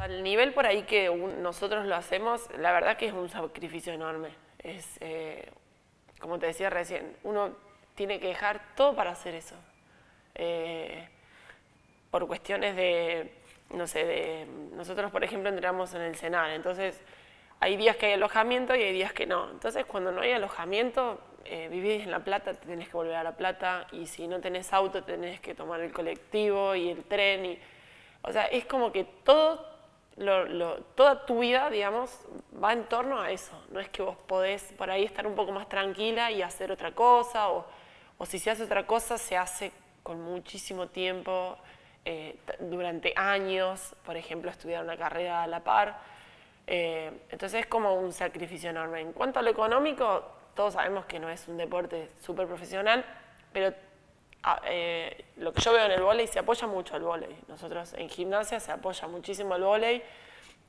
Al nivel por ahí que nosotros lo hacemos, la verdad que es un sacrificio enorme. Es, eh, como te decía recién, uno tiene que dejar todo para hacer eso. Eh, por cuestiones de, no sé, de, nosotros por ejemplo entramos en el Senal, entonces hay días que hay alojamiento y hay días que no. Entonces cuando no hay alojamiento, eh, vivís en La Plata, te tenés que volver a La Plata y si no tenés auto tenés que tomar el colectivo y el tren. Y, o sea, es como que todo, toda tu vida, digamos, va en torno a eso. No es que vos podés por ahí estar un poco más tranquila y hacer otra cosa o, o si se hace otra cosa se hace con muchísimo tiempo, eh, durante años, por ejemplo, estudiar una carrera a la par. Eh, entonces es como un sacrificio enorme. En cuanto a lo económico, todos sabemos que no es un deporte súper profesional, pero ah, eh, lo que yo veo en el vóley se apoya mucho al vóley. Nosotros en gimnasia se apoya muchísimo al vóley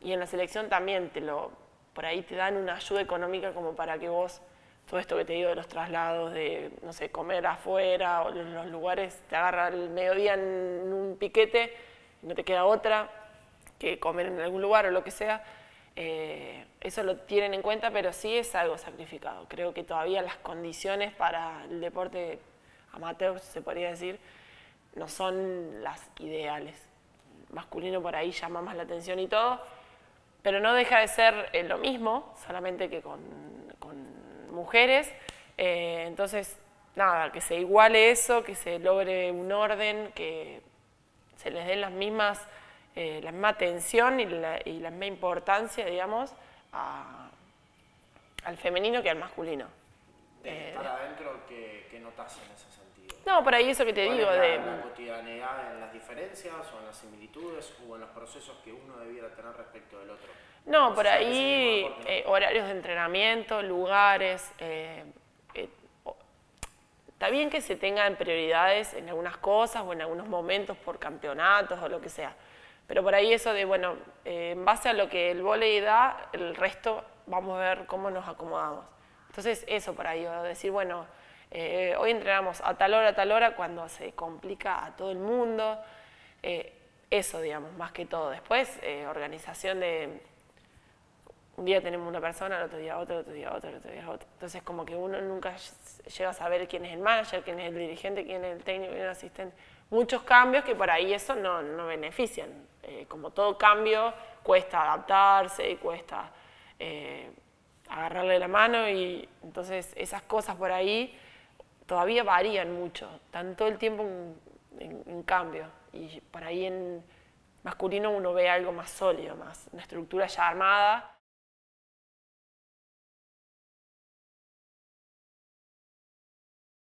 y en la selección también te lo, por ahí te dan una ayuda económica como para que vos todo esto que te digo de los traslados, de, no sé, comer afuera o los lugares, te agarra el mediodía en un piquete, no te queda otra que comer en algún lugar o lo que sea. Eh, eso lo tienen en cuenta, pero sí es algo sacrificado. Creo que todavía las condiciones para el deporte amateur, se podría decir, no son las ideales. masculino por ahí llama más la atención y todo, pero no deja de ser eh, lo mismo, solamente que con mujeres. Eh, entonces, nada, que se iguale eso, que se logre un orden, que se les den las mismas, eh, la misma atención y la, misma importancia, digamos, al femenino que al masculino. Eh, para adentro, ¿qué, notas en ese? No, por ahí eso que te digo. de, la cotidianidad en las diferencias o en las similitudes o en los procesos que uno debiera tener respecto del otro? No, por ahí eh, horarios de entrenamiento, lugares. Eh, eh, está bien que se tengan prioridades en algunas cosas o en algunos momentos por campeonatos o lo que sea. Pero por ahí eso de, bueno, en base a lo que el volei da, el resto vamos a ver cómo nos acomodamos. Entonces eso por ahí, decir, bueno, hoy entrenamos a tal hora, a tal hora, cuando se complica a todo el mundo. eso, digamos, más que todo. Después, organización de un día tenemos una persona, el otro día otra, el otro día otra, el otro día otra. Entonces como que uno nunca llega a saber quién es el manager, quién es el dirigente, quién es el técnico, quién es el asistente. Muchos cambios que por ahí eso no, no benefician. Eh, como todo cambio cuesta adaptarse y cuesta eh, agarrarle la mano y entonces esas cosas por ahí todavía varían mucho, están todo el tiempo en, cambio y por ahí en masculino uno ve algo más sólido, más una estructura ya armada.